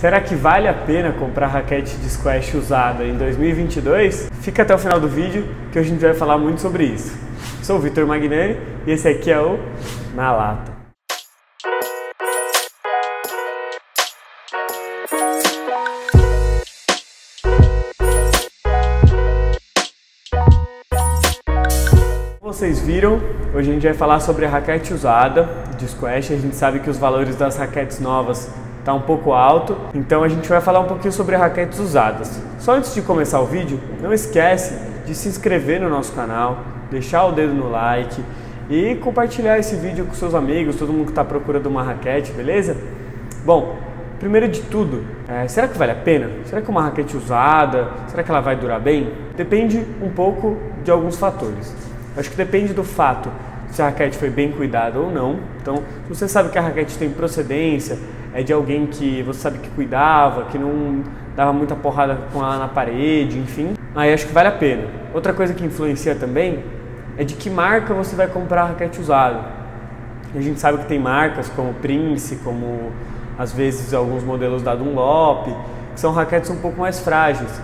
Será que vale a pena comprar raquete de squash usada em 2022? Fica até o final do vídeo que hoje a gente vai falar muito sobre isso. Sou o Vitor Magnani e esse aqui é o Na Lata. vocês viram, hoje a gente vai falar sobre a raquete usada de squash. A gente sabe que os valores das raquetes novas tá um pouco alto, então a gente vai falar um pouquinho sobre raquetes usadas. Só antes de começar o vídeo, não esquece de se inscrever no nosso canal, deixar o dedo no like e compartilhar esse vídeo com seus amigos, todo mundo que está procurando uma raquete, beleza? Bom, primeiro de tudo, é, será que vale a pena? Será que uma raquete usada, será que ela vai durar bem? Depende um pouco de alguns fatores. Acho que depende do fato se a raquete foi bem cuidada ou não. Então, você sabe que a raquete tem procedência, é de alguém que você sabe que cuidava, que não dava muita porrada com ela na parede, enfim, aí acho que vale a pena. Outra coisa que influencia também é de que marca você vai comprar a raquete usada. A gente sabe que tem marcas como Prince, como às vezes alguns modelos da Dunlop, que são raquetes um pouco mais frágeis.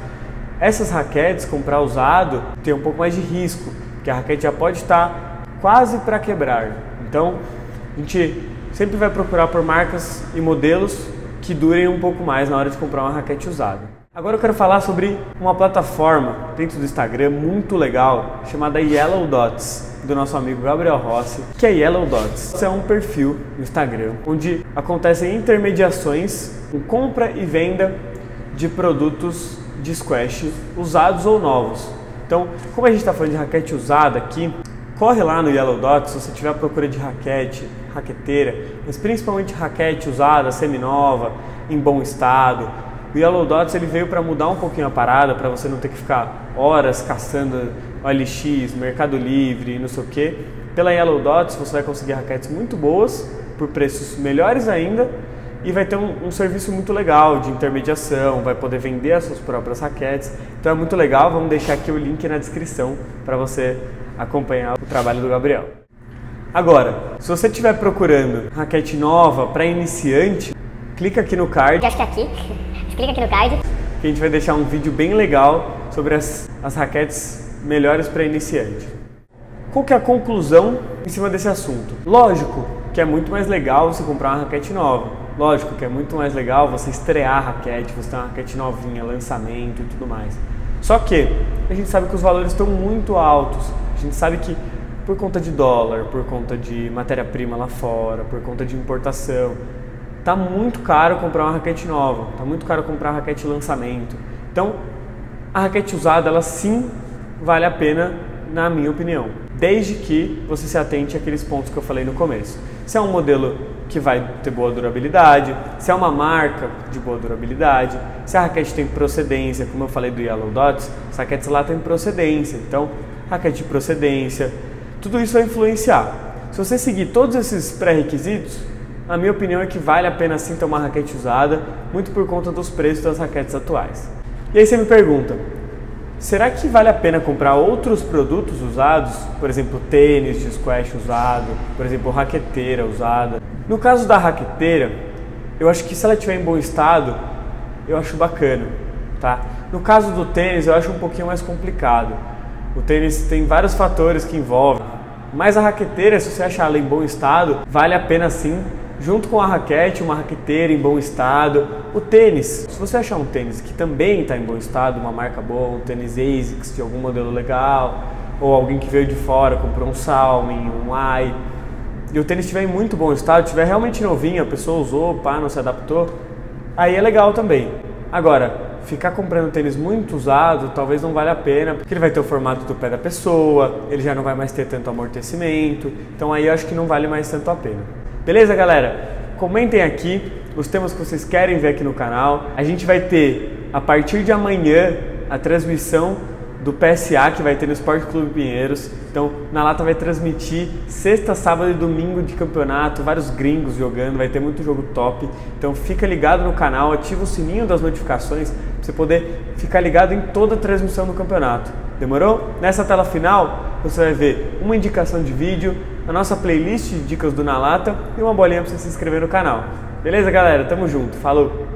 Essas raquetes, comprar usado, tem um pouco mais de risco que a raquete já pode estar quase para quebrar. Então, a gente sempre vai procurar por marcas e modelos que durem um pouco mais na hora de comprar uma raquete usada. Agora eu quero falar sobre uma plataforma dentro do Instagram muito legal chamada Yellow Dots do nosso amigo Gabriel Rossi, que é Yellow Dots. é um perfil no Instagram onde acontecem intermediações com compra e venda de produtos de squash usados ou novos. Então, como a gente está falando de raquete usada aqui, corre lá no Yellow Dot se você tiver à procura de raquete, raqueteira, mas principalmente raquete usada, seminova, em bom estado. O Yellow Dots ele veio para mudar um pouquinho a parada, para você não ter que ficar horas caçando OLX, Mercado Livre, não sei o que. Pela Yellow Dots você vai conseguir raquetes muito boas, por preços melhores ainda, e vai ter um, um, serviço muito legal de intermediação, vai poder vender as suas próprias raquetes. Então é muito legal, vamos deixar aqui o link na descrição para você acompanhar o trabalho do Gabriel. Agora, se você estiver procurando raquete nova para iniciante, clica aqui no card. Acho que é aqui. clica aqui no card. Que a gente vai deixar um vídeo bem legal sobre as, as raquetes melhores para iniciante. Qual que é a conclusão em cima desse assunto? Lógico que é muito mais legal você comprar uma raquete nova Lógico que é muito mais legal você estrear a raquete, você ter uma raquete novinha, lançamento e tudo mais. Só que a gente sabe que os valores estão muito altos. A gente sabe que por conta de dólar, por conta de matéria-prima lá fora, por conta de importação, tá muito caro comprar uma raquete nova, tá muito caro comprar uma raquete lançamento. Então, a raquete usada, ela sim vale a pena, na minha opinião, desde que você se atente àqueles pontos que eu falei no começo. Se é um modelo que vai ter boa durabilidade, se é uma marca de boa durabilidade, se a raquete tem procedência, como eu falei do Yellow Dots, as raquetes lá têm procedência, então raquete de procedência, tudo isso vai influenciar. Se você seguir todos esses pré-requisitos, a minha opinião é que vale a pena sim uma raquete usada, muito por conta dos preços das raquetes atuais. E aí você me pergunta, Será que vale a pena comprar outros produtos usados? Por exemplo, tênis de squash usado, por exemplo, raqueteira usada. No caso da raqueteira, eu acho que se ela estiver em bom estado, eu acho bacana, tá? No caso do tênis, eu acho um pouquinho mais complicado. O tênis tem vários fatores que envolvem, mas a raqueteira, se você achar ela em bom estado, vale a pena sim junto com a raquete, uma raqueteira em bom estado. O tênis, se você achar um tênis que também está em bom estado, uma marca boa, um tênis ASICS de algum modelo legal, ou alguém que veio de fora, comprou um Salmin, um Ai, e o tênis estiver em muito bom estado, estiver realmente novinho, a pessoa usou, pá, não se adaptou, aí é legal também. Agora, ficar comprando tênis muito usado talvez não valha a pena, porque ele vai ter o formato do pé da pessoa, ele já não vai mais ter tanto amortecimento, então aí eu acho que não vale mais tanto a pena. Beleza, galera? Comentem aqui os temas que vocês querem ver aqui no canal. A gente vai ter, a partir de amanhã, a transmissão do PSA que vai ter no Esporte Clube Pinheiros. Então, na Lata vai transmitir sexta, sábado e domingo de campeonato, vários gringos jogando, vai ter muito jogo top. Então, fica ligado no canal, ativa o sininho das notificações para você poder ficar ligado em toda a transmissão do campeonato. Demorou? Nessa tela final, você vai ver uma indicação de vídeo, a nossa playlist de dicas do Na Lata e uma bolinha para você se inscrever no canal. Beleza, galera? Tamo junto. Falou!